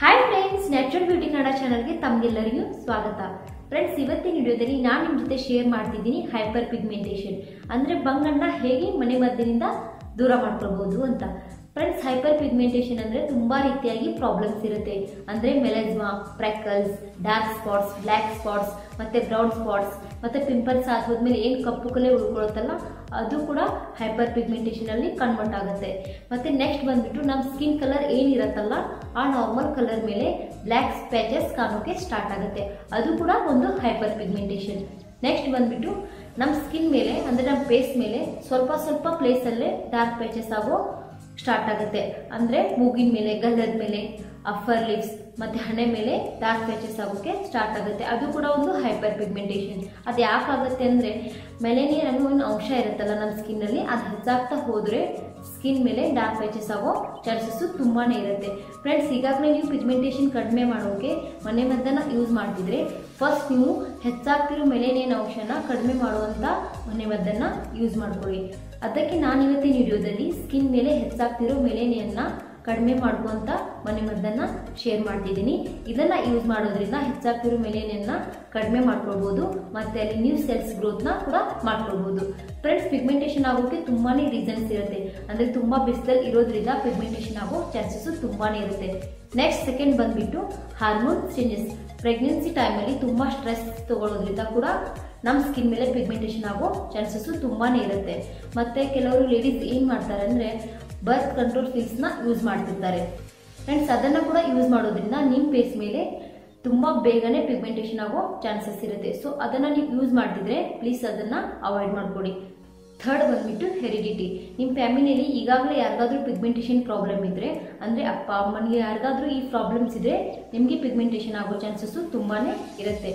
Hi friends natural beauty Kannada ಚಾನಲ್ಗೆ ತಮ್ಗೆಲ್ಲರಿಗೂ ಸ್ವಾಗತ. ಫ್ರೆಂಡ್ಸ್ ಇವತ್ತಿನ ವಿಡಿಯೋದಲ್ಲಿ ನಾನು ನಿಮ್ಮ ಜೊತೆ ಶೇರ್ ಮಾಡ್ತಿದ್ದೀನಿ ಹೈಪರ್ ಪಿಗ್ಮೆಂಟೇಷನ್ ಅಂದರೆ ಬಂಗಣ್ಣ ಹೇಗೆ ಮನೆ ಮದ್ದಿನಿಂದ ದೂರ ಮಾಡ್ಕೊಳ್ಬೋದು ಅಂತ. ಫ್ರೆಂಡ್ಸ್ ಹೈಪರ್ ಪಿಗ್ಮೆಂಟೇಷನ್ ಅಂದರೆ ತುಂಬ ರೀತಿಯಾಗಿ ಪ್ರಾಬ್ಲಮ್ಸ್ ಇರುತ್ತೆ. ಅಂದರೆ melasma freckles dark spots black spots ಮತ್ತು ಬ್ರೌನ್ ಸ್ಪಾಟ್ಸ್ ಮತ್ತು ಪಿಂಪಲ್ಸ್ ಆದ್ಮೇಲೆ ಏನು ಕಪ್ಪು ಕಲೆ ಉಳ್ಕೊಳುತ್ತಲ್ಲ ಅದು ಕೂಡ ಹೈಪರ್ ಪಿಗ್ಮೆಂಟೇಷನಲ್ಲಿ ಕನ್ವರ್ಟ್ ಆಗುತ್ತೆ. ಮತ್ತು ನೆಕ್ಸ್ಟ್ ಬಂದುಬಿಟ್ಟು ನಮ್ಮ ಸ್ಕಿನ್ ಕಲರ್ ಏನಿರುತ್ತಲ್ಲ, ಆ ನಾರ್ಮಲ್ ಕಲರ್ ಮೇಲೆ ಬ್ಲ್ಯಾಕ್ ಸ್ಪ್ಯಾಚಸ್ ಕಾಣೋಕ್ಕೆ ಸ್ಟಾರ್ಟ್ ಆಗುತ್ತೆ. ಅದು ಕೂಡ ಒಂದು ಹೈಪರ್ ಪಿಗ್ಮೆಂಟೇಷನ್ ನೆಕ್ಸ್ಟ್ ಬಂದುಬಿಟ್ಟು ನಮ್ಮ ಸ್ಕಿನ್ ಮೇಲೆ, ಅಂದರೆ ನಮ್ಮ ಫೇಸ್ ಮೇಲೆ ಸ್ವಲ್ಪ ಸ್ವಲ್ಪ ಪ್ಲೇಸಲ್ಲೇ ಡಾರ್ಕ್ ಪ್ಯಾಚಸ್ ಆಗೋ ಸ್ಟಾರ್ಟ್ ಆಗುತ್ತೆ. ಅಂದರೆ ಮೂಗಿನ ಮೇಲೆ ಗಲ್ಲದ ಮೇಲೆ ಅಫರ್ ಲಿಪ್ಸ್ ಮತ್ತೆ ಹಣೆ ಮೇಲೆ ಡಾರ್ಕ್ ಪ್ಯಾಚಸ್ ಆಗೋಕೆ ಸ್ಟಾರ್ಟ್ ಆಗುತ್ತೆ. ಅದು ಕೂಡ ಒಂದು ಹೈಪರ್ ಪಿಗ್ಮೆಂಟೇಷನ್ ಅದು ಯಾಕಾಗುತ್ತೆ ಅಂದರೆ ಮೆಲೆನಿಯನ್ ಅನ್ನೋ ಒಂದು ಅಂಶ ಇರುತ್ತಲ್ಲ ನಮ್ಮ ಸ್ಕಿನ್ನಲ್ಲಿ ಅದು ಹೆಚ್ಚಾಗ್ತಾ ಹೋದರೆ ಸ್ಕಿನ್ ಮೇಲೆ ಡಾರ್ಕ್ ಪ್ಯಾಚಸ್ ಆಗೋ ಚಾನ್ಸಸ್ಸು ತುಂಬಾ ಇರುತ್ತೆ. ಫ್ರೆಂಡ್ಸ್ ಈಗಾಗಲೇ ನೀವು ಪಿಗ್ಮೆಂಟೇಷನ್ ಕಡಿಮೆ ಮಾಡೋಕೆ ಮನೆ ಮದ್ದನ್ನು ಯೂಸ್ ಮಾಡ್ತಿದ್ರೆ ಫಸ್ಟ್ ನೀವು ಹೆಚ್ಚಾಗ್ತಿರೋ ಮೆಲೆನಿಯನ್ ಅಂಶನ ಕಡಿಮೆ ಮಾಡುವಂಥ ಮನೆ ಮದ್ದನ್ನು ಯೂಸ್ ಮಾಡ್ಕೊಳ್ಳಿ. ಅದಕ್ಕೆ ನಾನು ಇವತ್ತಿನ ವಿಡಿಯೋದಲ್ಲಿ ಸ್ಕಿನ್ ಮೇಲೆ ಹೆಚ್ಚಾಗ್ತಿರೋ ಮೆಲೇನಿಯನ್ನ ಕಡಿಮೆ ಮಾಡುವಂತ ಮನೆ ಮದ್ದನ್ನ ಶೇರ್ ಮಾಡ್ತಿದ್ದೀನಿ. ಇದನ್ನ ಯೂಸ್ ಮಾಡೋದ್ರಿಂದ ಹೆಚ್ಚಾಗ್ತಿರೋ ಮೆಲೇನಿಯನ್ನ ಕಡಿಮೆ ಮಾಡ್ಕೊಳ್ಬೋದು. ಮತ್ತೆ ಅಲ್ಲಿ ನ್ಯೂ ಸೆಲ್ಸ್ ಗ್ರೋತ್ನ ಕೂಡ ಮಾಡ್ಕೊಳ್ಬೋದು. ಫ್ರೆಂಡ್ಸ್ ಪಿಗ್ಮೆಂಟೇಷನ್ ಆಗೋಕೆ ತುಂಬಾನೇ ರೀಸನ್ಸ್ ಇರುತ್ತೆ. ಅಂದ್ರೆ ತುಂಬಾ ಬಿಸಿಲಲ್ಲಿ ಇರೋದ್ರಿಂದ ಪಿಗ್ಮೆಂಟೇಷನ್ ಆಗೋ ಚಾನ್ಸಸ್ ತುಂಬಾನೇ ಇರುತ್ತೆ. ನೆಕ್ಸ್ಟ್ ಸೆಕೆಂಡ್ ಬಂದ್ಬಿಟ್ಟು ಹಾರ್ಮೋನ್ ಚೇಂಜಸ್ ಪ್ರೆಗ್ನೆನ್ಸಿ ಟೈಮಲ್ಲಿ ತುಂಬಾ ಸ್ಟ್ರೆಸ್ ತಗೊಳ್ಳೋದ್ರಿಂದ ಕೂಡ ನಮ್ಮ ಸ್ಕಿನ್ ಮೇಲೆ ಪಿಗ್ಮೆಂಟೇಷನ್ ಆಗೋ ಚಾನ್ಸಸ್ಸು ತುಂಬಾ ಇರುತ್ತೆ. ಮತ್ತು ಕೆಲವರು ಲೇಡೀಸ್ ಏನು ಮಾಡ್ತಾರೆ ಅಂದರೆ ಬರ್ತ್ ಕಂಟ್ರೋಲ್ ಫಿಲ್ಸ್ನ ಯೂಸ್ ಮಾಡ್ತಿರ್ತಾರೆ. ಫ್ರೆಂಡ್ಸ್ ಅದನ್ನು ಕೂಡ ಯೂಸ್ ಮಾಡೋದ್ರಿಂದ ನಿಮ್ಮ ಫೇಸ್ ಮೇಲೆ ತುಂಬ ಬೇಗನೆ ಪಿಗ್ಮೆಂಟೇಷನ್ ಆಗೋ ಚಾನ್ಸಸ್ ಇರುತ್ತೆ. ಸೊ ಅದನ್ನು ನೀವು ಯೂಸ್ ಮಾಡ್ತಿದ್ರೆ ಪ್ಲೀಸ್ ಅದನ್ನು ಅವಾಯ್ಡ್ ಮಾಡಿಕೊಡಿ. ಥರ್ಡ್ ಬಂದ್ಬಿಟ್ಟು ಹೆರಿಡಿಟಿ ನಿಮ್ಮ ಫ್ಯಾಮಿಲಿಯಲ್ಲಿ ಈಗಾಗಲೇ ಯಾರಿಗಾದ್ರೂ ಪಿಗ್ಮೆಂಟೇಷನ್ ಪ್ರಾಬ್ಲಮ್ ಇದ್ದರೆ ಅಂದರೆ ಅಪ್ಪ, ಅಮ್ಮನಿಗೆ ಯಾರಿಗಾದ್ರೂ ಈ ಪ್ರಾಬ್ಲಮ್ಸ್ ಇದ್ದರೆ ನಿಮಗೆ ಪಿಗ್ಮೆಂಟೇಷನ್ ಆಗೋ ಚಾನ್ಸಸ್ಸು ತುಂಬಾ ಇರುತ್ತೆ.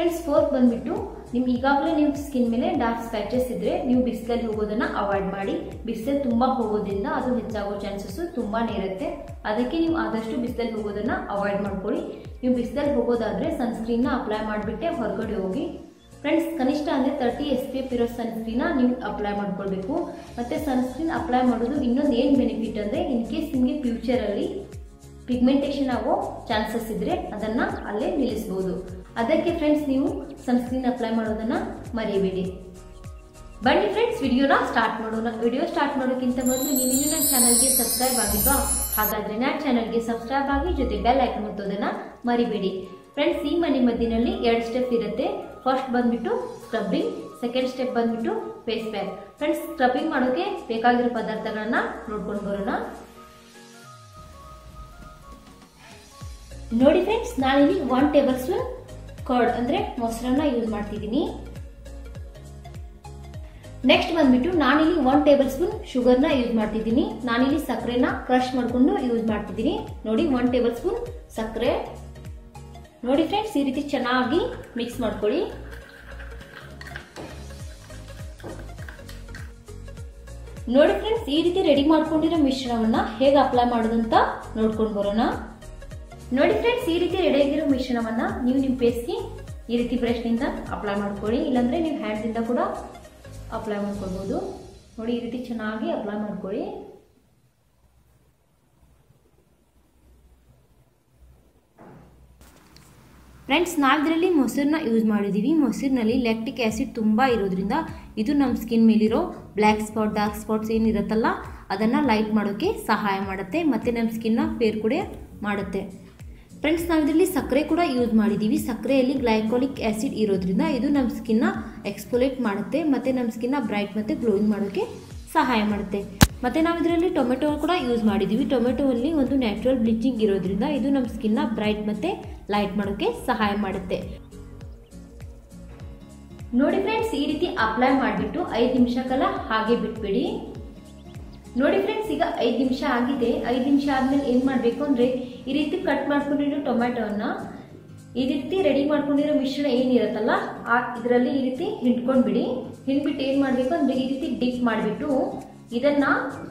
ಫ್ರೆಂಡ್ಸ್ ಫೋರ್ತ್ ಬಂದ್ಬಿಟ್ಟು ನಿಮ್ಗೆ ಈಗಾಗಲೇ ನೀವು ಸ್ಕಿನ್ ಮೇಲೆ ಡಾರ್ಕ್ ಸ್ಪ್ಯಾಚಸ್ ಇದ್ರೆ ನೀವು ಬಿಸಿಲಲ್ಲಿ ಹೋಗೋದನ್ನ ಅವಾಯ್ಡ್ ಮಾಡಿ. ಬಿಸಿಲಲ್ಲಿ ತುಂಬಾ ಹೋಗೋದ್ರಿಂದ ಅದು ಹೆಚ್ಚಾಗೋ ಚಾನ್ಸಸ್ ತುಂಬಾನೇ ಇರುತ್ತೆ. ಅದಕ್ಕೆ ನೀವು ಆದಷ್ಟು ಬಿಸಿಲಲ್ಲಿ ಹೋಗೋದನ್ನ ಅವಾಯ್ಡ್ ಮಾಡ್ಕೊಳ್ಳಿ. ನೀವು ಬಿಸಿಲಲ್ಲಿ ಹೋಗೋದಾದ್ರೆ ಸನ್ಸ್ಕ್ರೀನ್ನ ಅಪ್ಲೈ ಮಾಡಿಬಿಟ್ಟೆ ಹೊರಗಡೆ ಹೋಗಿ. ಫ್ರೆಂಡ್ಸ್ ಕನಿಷ್ಠ ಅಂದರೆ ತರ್ಟಿ ಎಸ್ ಪಿ ಎಫ್ ಇರೋ ಸನ್ಸ್ಕ್ರೀನ್ನ ನೀವು ಅಪ್ಲೈ ಮಾಡ್ಕೊಳ್ಬೇಕು. ಮತ್ತು ಸನ್ಸ್ಕ್ರೀನ್ ಅಪ್ಲೈ ಮಾಡೋದು ಇನ್ನೊಂದು ಏನು ಬೆನಿಫಿಟ್ ಅಂದರೆ ಇನ್ ಕೇಸ್ ನಿಮಗೆ ಫ್ಯೂಚರಲ್ಲಿ ಪಿಗ್ಮೆಂಟೇಷನ್ ಆಗೋ ಚಾನ್ಸಸ್ ಇದ್ರೆ ಅದನ್ನ ಅಲ್ಲೇ ನಿಲ್ಲಿಸಬಹುದು ಅದಕ್ಕೆ ಫ್ರೆಂಡ್ಸ್ ನೀವು ಸನ್ಸ್ಕ್ರೀನ್ ಅಪ್ಲೈ ಮಾಡೋದನ್ನ ಮರೆಯಬೇಡಿ ಬನ್ನಿ ಫ್ರೆಂಡ್ಸ್ ವಿಡಿಯೋನ ಸ್ಟಾರ್ಟ್ ಮಾಡೋಣ. ವಿಡಿಯೋ ಸ್ಟಾರ್ಟ್ ಮಾಡೋಕ್ಕಿಂತ ಮೊದಲು ನೀವು ನನ್ನ ಚಾನಲ್ಗೆ ಸಬ್ಸ್ಕ್ರೈಬ್ ಆಗಿಲ್ವಾ? ಹಾಗಾದ್ರೆ ನನ್ನ ಚಾನಲ್ಗೆ ಸಬ್ಸ್ಕ್ರೈಬ್ ಆಗಿ ಜೊತೆ ಬೆಲ್ ಐಕನ್ ಒತ್ತೋದನ್ನ ಮರಿಬೇಡಿ. ಫ್ರೆಂಡ್ಸ್ ಈ ಮನೆ ಮದ್ದಿನಲ್ಲಿ ಎರಡು ಸ್ಟೆಪ್ ಇರುತ್ತೆ. ಫಸ್ಟ್ ಬಂದ್ಬಿಟ್ಟು ಸ್ಕ್ರಬ್ಬಿಂಗ್ ಸೆಕೆಂಡ್ ಸ್ಟೆಪ್ ಬಂದ್ಬಿಟ್ಟು ಫೇಸ್ ಪ್ಯಾಕ್ ಫ್ರೆಂಡ್ಸ್ ಸ್ಕ್ರಬ್ಬಿಂಗ್ ಮಾಡೋಕೆ ಬೇಕಾಗಿರೋ ಪದಾರ್ಥಗಳನ್ನ ನೋಡ್ಕೊಂಡು ಬರೋಣ. ನೋಡಿ ಫ್ರೆಂಡ್ಸ್ ನಾನಿಲ್ಲಿ ಒನ್ ಟೇಬಲ್ ಸ್ಪೂನ್ ಕರ್ಡ್ ಅಂದ್ರೆ ಮೊಸರನ್ನ ಯೂಸ್ ಮಾಡ್ತಿದ್ದೀನಿ. ನೆಕ್ಸ್ಟ್ ಬಂದ್ಬಿಟ್ಟು ನಾನಿಲ್ಲಿ ಒನ್ ಟೇಬಲ್ ಸ್ಪೂನ್ ಶುಗರ್ನ ಯೂಸ್ ಮಾಡ್ತಿದ್ದೀನಿ. ನಾನಿಲ್ಲಿ ಸಕ್ಕರೆನ ಕ್ರಶ್ ಮಾಡ್ಕೊಂಡು ಯೂಸ್ ಮಾಡ್ತಿದ್ದೀನಿ. ನೋಡಿ ಒನ್ ಟೇಬಲ್ ಸ್ಪೂನ್ ಸಕ್ಕರೆ. ನೋಡಿ ಫ್ರೆಂಡ್ಸ್ ಈ ರೀತಿ ಚೆನ್ನಾಗಿ ಮಿಕ್ಸ್ ಮಾಡ್ಕೊಳ್ಳಿ. ನೋಡಿ ಫ್ರೆಂಡ್ಸ್ ಈ ರೀತಿ ರೆಡಿ ಮಾಡ್ಕೊಂಡಿರೋ ಮಿಶ್ರಣವನ್ನ ಹೇಗೆ ಅಪ್ಲೈ ಮಾಡೋದಂತ ನೋಡ್ಕೊಂಡು ಬರೋಣ. ನೋಡಿ ಫ್ರೆಂಡ್ಸ್ ಈ ರೀತಿ ರೆಡಿ ಆಗಿರೋ ಮಿಶ್ರಣವನ್ನ ನೀವು ನಿಮ್ಮ ಪೇಸ್ಗೆ ಈ ರೀತಿ ಬ್ರಷ್ನಿಂದ ಅಪ್ಲೈ ಮಾಡ್ಕೊಳ್ಳಿ. ಇಲ್ಲಾಂದ್ರೆ ನೀವು ಹ್ಯಾಂಡ್ದಿಂದ ಕೂಡ ಅಪ್ಲೈ ಮಾಡ್ಕೊಳ್ಬೋದು. ನೋಡಿ, ಈ ರೀತಿ ಚೆನ್ನಾಗಿ ಅಪ್ಲೈ ಮಾಡ್ಕೊಳ್ಳಿ. ಫ್ರೆಂಡ್ಸ್ ನಾವಿದ್ರಲ್ಲಿ ಮೊಸರನ್ನ ಯೂಸ್ ಮಾಡಿದ್ದೀವಿ ಮೊಸರಿನಲ್ಲಿ ಲ್ಯಾಕ್ಟಿಕ್ ಆ್ಯಸಿಡ್ ತುಂಬ ಇರೋದ್ರಿಂದ ಇದು ನಮ್ಮ ಸ್ಕಿನ್ ಮೇಲಿರೋ ಬ್ಲ್ಯಾಕ್ ಸ್ಪಾಟ್ ಡಾರ್ಕ್ ಸ್ಪಾಟ್ಸ್ ಏನಿರುತ್ತಲ್ಲ ಅದನ್ನು ಲೈಟ್ ಮಾಡೋಕ್ಕೆ ಸಹಾಯ ಮಾಡುತ್ತೆ, ಮತ್ತು ನಮ್ಮ ಸ್ಕಿನ್ನ ಫೇರ್ ಕೂಡ ಮಾಡುತ್ತೆ. ಫ್ರೆಂಡ್ಸ್ ನಾವು ಇದರಲ್ಲಿ ಸಕ್ಕರೆ ಕೂಡ ಯೂಸ್ ಮಾಡಿದ್ದೀವಿ ಸಕ್ಕರೆಯಲ್ಲಿ ಗ್ಲೈಕೋಲಿಕ್ ಆ್ಯಸಿಡ್ ಇರೋದ್ರಿಂದ ಇದು ನಮ್ಮ ಸ್ಕಿನ್ನ ಎಕ್ಸ್ಪೋಲೇಟ್ ಮಾಡುತ್ತೆ, ಮತ್ತು ನಮ್ಮ ಸ್ಕಿನ್ನ ಬ್ರೈಟ್ ಮತ್ತು ಗ್ಲೋಯಿಂಗ್ ಮಾಡೋಕ್ಕೆ ಸಹಾಯ ಮಾಡುತ್ತೆ. ಮತ್ತು ನಾವು ಇದರಲ್ಲಿ ಟೊಮೆಟೊ ಕೂಡ ಯೂಸ್ ಮಾಡಿದ್ದೀವಿ ಟೊಮೆಟೊಲ್ಲಿ ಒಂದು ನ್ಯಾಚುರಲ್ ಬ್ಲೀಚಿಂಗ್ ಇರೋದ್ರಿಂದ ಇದು ನಮ್ಮ ಸ್ಕಿನ್ನ ಬ್ರೈಟ್ ಮತ್ತು ಲೈಟ್ ಮಾಡೋಕ್ಕೆ ಸಹಾಯ ಮಾಡುತ್ತೆ. ನೋಡಿ ಫ್ರೆಂಡ್ಸ್, ಈ ರೀತಿ ಅಪ್ಲೈ ಮಾಡಿಬಿಟ್ಟು ಐದು ನಿಮಿಷ ಕಾಲ ಹಾಗೆ ಬಿಟ್ಬಿಡಿ. ನೋಡಿ ಫ್ರೆಂಡ್ಸ್, ಈಗ ಐದು ನಿಮಿಷ ಆಗಿದೆ. ಐದು ನಿಮಿಷ ಆದಮೇಲೆ ಏನು ಮಾಡಬೇಕು ಅಂದರೆ ಈ ರೀತಿ ಕಟ್ ಮಾಡ್ಕೊಂಡಿರೋ ಟೊಮ್ಯಾಟೋನ ಈ ರೀತಿ ರೆಡಿ ಮಾಡ್ಕೊಂಡಿರೋ ಮಿಶ್ರಣ ಏನಿರುತ್ತಲ್ಲ, ಆ ಇದರಲ್ಲಿ ಈ ರೀತಿ ಹಿಂಡ್ಕೊಂಡ್ಬಿಡಿ ಹಿಂಡ್ಬಿಟ್ಟು ಏನು ಮಾಡಬೇಕು ಅಂದರೆ ಈ ರೀತಿ ಡಿಪ್ ಮಾಡಿಬಿಟ್ಟು ಇದನ್ನ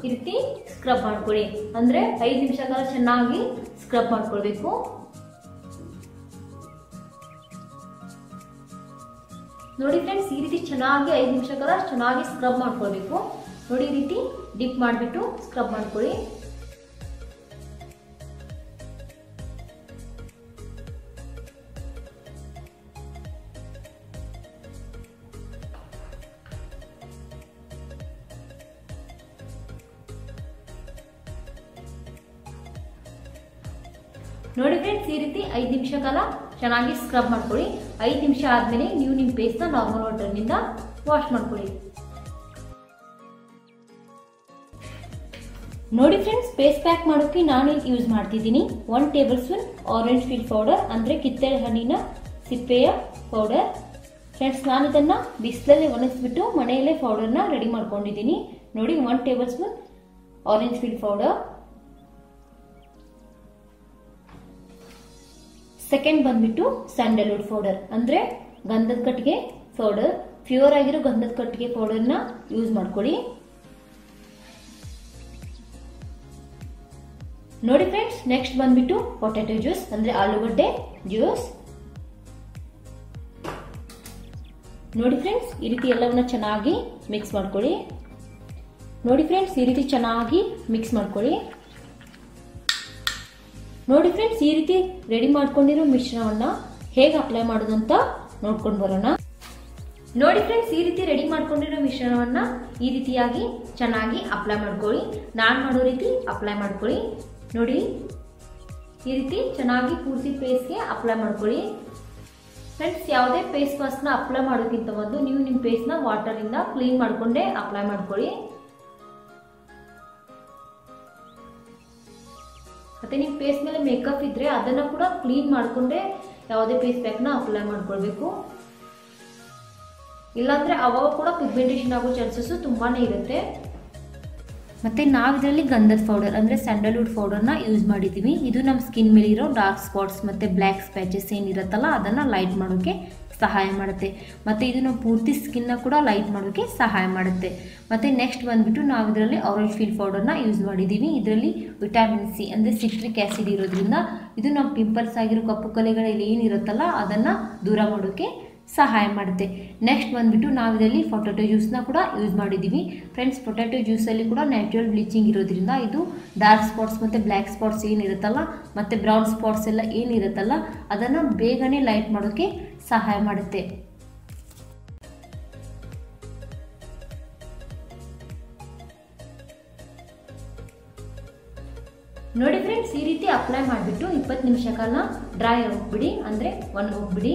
ಈ ರೀತಿ ಸ್ಕ್ರಬ್ ಮಾಡ್ಕೊಳ್ಳಿ. ಅಂದರೆ ಐದು ನಿಮಿಷ ಕಾಲ ಚೆನ್ನಾಗಿ ಸ್ಕ್ರಬ್ ಮಾಡ್ಕೊಳ್ಬೇಕು. ನೋಡಿ ಫ್ರೆಂಡ್ಸ್ ಈ ರೀತಿ ಚೆನ್ನಾಗಿ ಐದು ನಿಮಿಷ ಕಾಲ ಚೆನ್ನಾಗಿ ಸ್ಕ್ರಬ್ ಮಾಡ್ಕೊಳ್ಬೇಕು. ನೋಡಿ ಈ ರೀತಿ ಡಿಪ್ ಮಾಡಿಬಿಟ್ಟು ಸ್ಕ್ರಬ್ ಮಾಡ್ಕೊಳ್ಳಿ. ನೋಡಿ ಫ್ರೆಂಡ್ಸ್ ಈ ರೀತಿ ಐದು ನಿಮಿಷ ಕಾಲ ಚೆನ್ನಾಗಿ ಸ್ಕ್ರಬ್ ಮಾಡ್ಕೊಳ್ಳಿ. ಐದು ನಿಮಿಷ ಆದ್ಮೇಲೆ ನೀವು ನಿಮ್ಮ ಪೇಸ್ಟ್ನ ನಾರ್ಮಲ್ ವಾಟರ್ನಿಂದ ವಾಶ್ ಮಾಡ್ಕೊಳ್ಳಿ. ನೋಡಿ ಫ್ರೆಂಡ್ಸ್ ಪೇಸ್ಟ್ ಪ್ಯಾಕ್ ಮಾಡೋಕ್ಕೆ ನಾನು ಯೂಸ್ ಮಾಡ್ತಿದ್ದೀನಿ. One tablespoon orange peel powder ಅಂದರೆ ಕಿತ್ತಳೆ ಹಣ್ಣಿನ ಸಿಪ್ಪೆಯ ಪೌಡರ್ ಫ್ರೆಂಡ್ಸ್ ನಾನು ಇದನ್ನು ಬಿಸಿಲಲ್ಲಿ ಒಣಗಿಸ್ಬಿಟ್ಟು ಮನೆಯಲ್ಲೇ ಪೌಡರ್ನ ರೆಡಿ ಮಾಡ್ಕೊಂಡಿದ್ದೀನಿ. ನೋಡಿ one tablespoon orange peel powder second ಬಂದ್ಬಿಟ್ಟು ಸ್ಯಾಂಡಲ್ವುಡ್ ಪೌಡರ್ ಅಂದ್ರೆ ಗಂಧದ ಕಟ್ಟಿಗೆ ಪೌಡರ್ ಪ್ಯೂರ್ ಆಗಿರೋ ಗಂಧದ ಕಟ್ಟಿಗೆ ಪೌಡರ್ನ ಯೂಸ್ ಮಾಡ್ಕೊಳ್ಳಿ. ನೋಡಿ ಫ್ರೆಂಡ್ಸ್ ನೆಕ್ಸ್ಟ್ ಬಂದ್ಬಿಟ್ಟು ಪೊಟ್ಯಾಟೊ ಜ್ಯೂಸ್ ಅಂದ್ರೆ ಆಲೂಗಡ್ಡೆ ಜ್ಯೂಸ್ ನೋಡಿ ಫ್ರೆಂಡ್ಸ್ ಈ ರೀತಿ ಎಲ್ಲವನ್ನ ಚೆನ್ನಾಗಿ ಮಿಕ್ಸ್ ಮಾಡ್ಕೊಳ್ಳಿ. ನೋಡಿ ಫ್ರೆಂಡ್ಸ್ ಈ ರೀತಿ ಚೆನ್ನಾಗಿ ಮಿಕ್ಸ್ ಮಾಡ್ಕೊಳ್ಳಿ. ನೋಡಿ ಫ್ರೆಂಡ್ಸ್ ಈ ರೀತಿ ರೆಡಿ ಮಾಡ್ಕೊಂಡಿರೋ ಮಿಶ್ರಣವನ್ನ ಹೇಗೆ ಅಪ್ಲೈ ಮಾಡೋದಂತ ನೋಡ್ಕೊಂಡು ಬರೋಣ. ನೋಡಿ ಫ್ರೆಂಡ್ಸ್ ಈ ರೀತಿ ರೆಡಿ ಮಾಡ್ಕೊಂಡಿರೋ ಮಿಶ್ರಣವನ್ನ ಈ ರೀತಿಯಾಗಿ ಚೆನ್ನಾಗಿ ಅಪ್ಲೈ ಮಾಡ್ಕೊಳ್ಳಿ. ನಾನು ಮಾಡೋ ರೀತಿ ಅಪ್ಲೈ ಮಾಡ್ಕೊಳ್ಳಿ. ನೋಡಿ, ಈ ರೀತಿ ಚೆನ್ನಾಗಿ ಪೂರ್ತಿ ಫೇಸ್ಗೆ ಅಪ್ಲೈ ಮಾಡ್ಕೊಳ್ಳಿ. ಫ್ರೆಂಡ್ಸ್ ಯಾವುದೇ ಫೇಸ್ ವಾಶ್ನ ಅಪ್ಲೈ ಮಾಡೋಕ್ಕಿಂತ ಮೊದಲು ನೀವು ನಿಮ್ಮ ಫೇಸ್ನ ವಾಟರಿಂದ ಕ್ಲೀನ್ ಮಾಡಿಕೊಂಡೇ ಅಪ್ಲೈ ಮಾಡ್ಕೊಳ್ಳಿ. ಮತ್ತೆ ನಿಮ್ಮ ಫೇಸ್ ಮೇಲೆ ಮೇಕಪ್ ಇದ್ರೆ ಅದನ್ನ ಕೂಡ ಕ್ಲೀನ್ ಮಾಡ್ಕೊಂಡೆ ಯಾವುದೇ ಫೇಸ್ ಪ್ಯಾಕ್ನ ಅಪ್ಲೈ ಮಾಡ್ಕೊಳ್ಬೇಕು. ಇಲ್ಲಾಂದ್ರೆ ಅವಾಗ ಕೂಡ ಪಿಗ್ಮೆಂಟೇಷನ್ ಆಗೋ ಚಾನ್ಸಸ್ ತುಂಬಾನೇ ಇರುತ್ತೆ. ಮತ್ತೆ ನಾವು ಇದರಲ್ಲಿ ಗಂಧದ ಪೌಡರ್ ಅಂದರೆ ಸ್ಯಾಂಡಲ್ವುಡ್ ಪೌಡರ್ನ ಯೂಸ್ ಮಾಡಿದ್ದೀವಿ ಇದು ನಮ್ಮ ಸ್ಕಿನ್ ಮೇಲೆ ಇರೋ ಡಾರ್ಕ್ ಸ್ಪಾಟ್ಸ್ ಮತ್ತು ಬ್ಲ್ಯಾಕ್ ಸ್ಪ್ಯಾಚಸ್ ಏನಿರುತ್ತಲ್ಲ, ಅದನ್ನು ಲೈಟ್ ಮಾಡೋಕ್ಕೆ ಸಹಾಯ ಮಾಡುತ್ತೆ. ಮತ್ತು ಇದು ನಾವು ಪೂರ್ತಿ ಸ್ಕಿನ್ನ ಕೂಡ ಲೈಟ್ ಮಾಡೋಕ್ಕೆ ಸಹಾಯ ಮಾಡುತ್ತೆ. ಮತ್ತು ನೆಕ್ಸ್ಟ್ ಬಂದುಬಿಟ್ಟು ನಾವು ಇದರಲ್ಲಿ ಆರೆಂಜ್ ಫೀಲ್ ಪೌಡರ್ನ ಯೂಸ್ ಮಾಡಿದ್ದೀವಿ ಇದರಲ್ಲಿ ವಿಟಾಮಿನ್ ಸಿ ಅಂದರೆ ಸಿಟ್ರಿಕ್ ಆ್ಯಸಿಡ್ ಇರೋದ್ರಿಂದ ಇದು ನಮ್ಮ ಪಿಂಪಲ್ಸ್ ಆಗಿರೋ ಕಪ್ಪು ಕಲೆಗಳಲ್ಲಿ ಏನಿರುತ್ತಲ್ಲ ಅದನ್ನು ದೂರ ಮಾಡೋಕ್ಕೆ ಸಹಾಯ ಮಾಡುತ್ತೆ. ನೆಕ್ಸ್ಟ್ ಬಂದುಬಿಟ್ಟು ನಾವು ಇದರಲ್ಲಿ ಪೊಟ್ಯಾಟೊ ಜ್ಯೂಸ್ನ ಕೂಡ ಯೂಸ್ ಮಾಡಿದ್ದೀವಿ ಫ್ರೆಂಡ್ಸ್ ಪೊಟ್ಯಾಟೊ ಜ್ಯೂಸಲ್ಲಿ ಕೂಡ ನ್ಯಾಚುರಲ್ ಬ್ಲೀಚಿಂಗ್ ಇರೋದ್ರಿಂದ ಇದು ಡಾರ್ಕ್ ಸ್ಪಾಟ್ಸ್ ಮತ್ತು ಬ್ಲ್ಯಾಕ್ ಸ್ಪಾಟ್ಸ್ ಏನಿರುತ್ತಲ್ಲ, ಮತ್ತು ಬ್ರೌನ್ ಸ್ಪಾಟ್ಸ್ ಎಲ್ಲ ಏನಿರುತ್ತಲ್ಲ, ಅದನ್ನು ಬೇಗನೆ ಲೈಟ್ ಮಾಡೋಕ್ಕೆ ಸಹಾಯ ಮಾಡುತ್ತೆ. ನೋಡಿ ಫ್ರೆಂಡ್ಸ್ ಈ ರೀತಿ ಅಪ್ಲೈ ಮಾಡಿಬಿಟ್ಟು ಇಪ್ಪತ್ತು ನಿಮಿಷ ಕಾಲ ಡ್ರೈ ಹೋಗ್ಬಿಡಿ, ಅಂದರೆ ಒಣಗೋಗ್ಬಿಡಿ.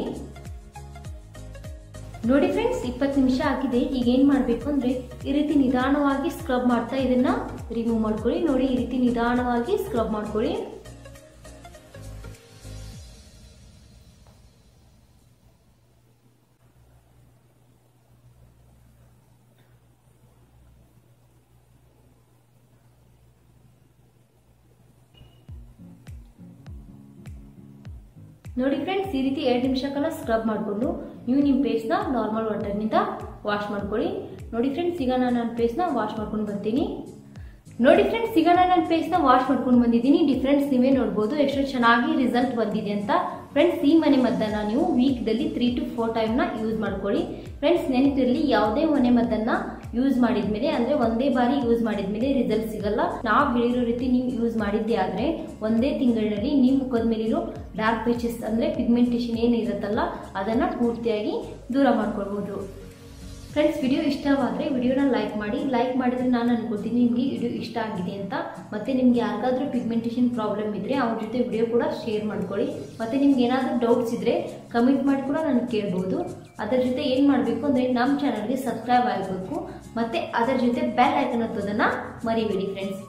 ನೋಡಿ ಫ್ರೆಂಡ್ಸ್ ಇಪ್ಪತ್ತು ನಿಮಿಷ ಆಗಿದೆ, ಈಗ ಏನು ಮಾಡಬೇಕು ಅಂದರೆ ಈ ರೀತಿ ನಿಧಾನವಾಗಿ ಸ್ಕ್ರಬ್ ಮಾಡ್ತಾ ಇದನ್ನ ರಿಮೂವ್ ಮಾಡ್ಕೊಳ್ಳಿ. ನೋಡಿ, ಈ ರೀತಿ ನಿಧಾನವಾಗಿ ಸ್ಕ್ರಬ್ ಮಾಡ್ಕೊಳ್ಳಿ. ನೋಡಿ ಫ್ರೆಂಡ್ಸ್ ಈ ರೀತಿ ಎರಡು ನಿಮಿಷ ಕಾಲ ಸ್ಕ್ರಬ್ ಮಾಡಿಕೊಂಡು ನೀವು ನಿಮ್ಮ ಪೇಸ್ನ ನಾರ್ಮಲ್ ವಾಟರ್ನಿಂದ ವಾಶ್ ಮಾಡ್ಕೊಳ್ಳಿ. ನೋಡಿ ಫ್ರೆಂಡ್ಸ್ ಈಗ ನಾನು ನನ್ನ ಪೇಸ್ನ ವಾಶ್ ಮಾಡ್ಕೊಂಡು ಬರ್ತೀನಿ ನೋಡಿ ಫ್ರೆಂಡ್ಸ್ ಈಗ ನಾನು ನನ್ನ ಪೇಸ್ನ ವಾಶ್ ಮಾಡ್ಕೊಂಡು ಬಂದಿದ್ದೀನಿ. ಡಿಫ್ರೆನ್ಸ್ ನೀವೇ ನೋಡ್ಬೋದು. ಎಷ್ಟು ಚೆನ್ನಾಗಿ ರಿಸಲ್ಟ್ ಬಂದಿದೆ ಅಂತ. ಫ್ರೆಂಡ್ಸ್ ಈ ಮನೆ ಮದ್ದನ್ನು ನೀವು ವೀಕ್ದಲ್ಲಿ ತ್ರೀ ಟು ಫೋರ್ ಟೈಮ್ನ ಯೂಸ್ ಮಾಡ್ಕೊಳ್ಳಿ. ಫ್ರೆಂಡ್ಸ್ ನೆನಪಿರಲಿ, ಯಾವುದೇ ಮನೆ ಮದ್ದನ್ನು ಯೂಸ್ ಮಾಡಿದ್ಮೇಲೆ, ಅಂದರೆ ಒಂದೇ ಬಾರಿ ಯೂಸ್ ಮಾಡಿದ್ಮೇಲೆ ರಿಸಲ್ಟ್ ಸಿಗಲ್ಲ. ನಾವು ಹೇಳಿರೋ ರೀತಿ ನೀವು ಯೂಸ್ ಮಾಡಿದ್ದೇ ಆದರೆ, ಒಂದೇ ತಿಂಗಳಲ್ಲಿ ನಿಮ್ಮ ಮುಖದ ಮೇಲಿರೋ ಡಾರ್ಕ್ ಪೇಚಸ್ ಅಂದರೆ ಪಿಗ್ಮೆಂಟೇಷನ್ ಏನಿರುತ್ತಲ್ಲ ಅದನ್ನು ಪೂರ್ತಿಯಾಗಿ ದೂರ ಮಾಡ್ಕೊಳ್ಬೋದು. ಫ್ರೆಂಡ್ಸ್ ವಿಡಿಯೋ ಇಷ್ಟವಾದರೆ ವಿಡಿಯೋನ ಲೈಕ್ ಮಾಡಿ ಲೈಕ್ ಮಾಡಿದರೆ ನಾನು ಅನ್ಕೊಳ್ತೀನಿ ನಿಮಗೆ ವಿಡಿಯೋ ಇಷ್ಟ ಆಗಿದೆ ಅಂತ. ಮತ್ತು ನಿಮ್ಗೆ ಯಾರಿಗಾದರೂ ಪಿಗ್ಮೆಂಟೇಷನ್ ಪ್ರಾಬ್ಲಮ್ ಇದ್ದರೆ ಅವ್ರ ಜೊತೆ ವಿಡಿಯೋ ಕೂಡ ಶೇರ್ ಮಾಡ್ಕೊಳ್ಳಿ. ಮತ್ತು ನಿಮ್ಗೆ ಏನಾದರೂ ಡೌಟ್ಸ್ ಇದ್ದರೆ ಕಮೆಂಟ್ ಮಾಡಿ ಕೂಡ ನಾನು ಕೇಳ್ಬೋದು. ಅದರ ಜೊತೆ ಏನು ಮಾಡಬೇಕು ಅಂದರೆ ನಮ್ಮ ಚಾನಲ್ಗೆ ಸಬ್ಸ್ಕ್ರೈಬ್ ಆಗಬೇಕು. ಮತ್ತು ಅದರ ಜೊತೆ ಬೆಲ್ ಐಕನ್ ಹತ್ತೋದನ್ನು ಮರಿಬೇಡಿ ಫ್ರೆಂಡ್ಸ್